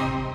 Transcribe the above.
Bye.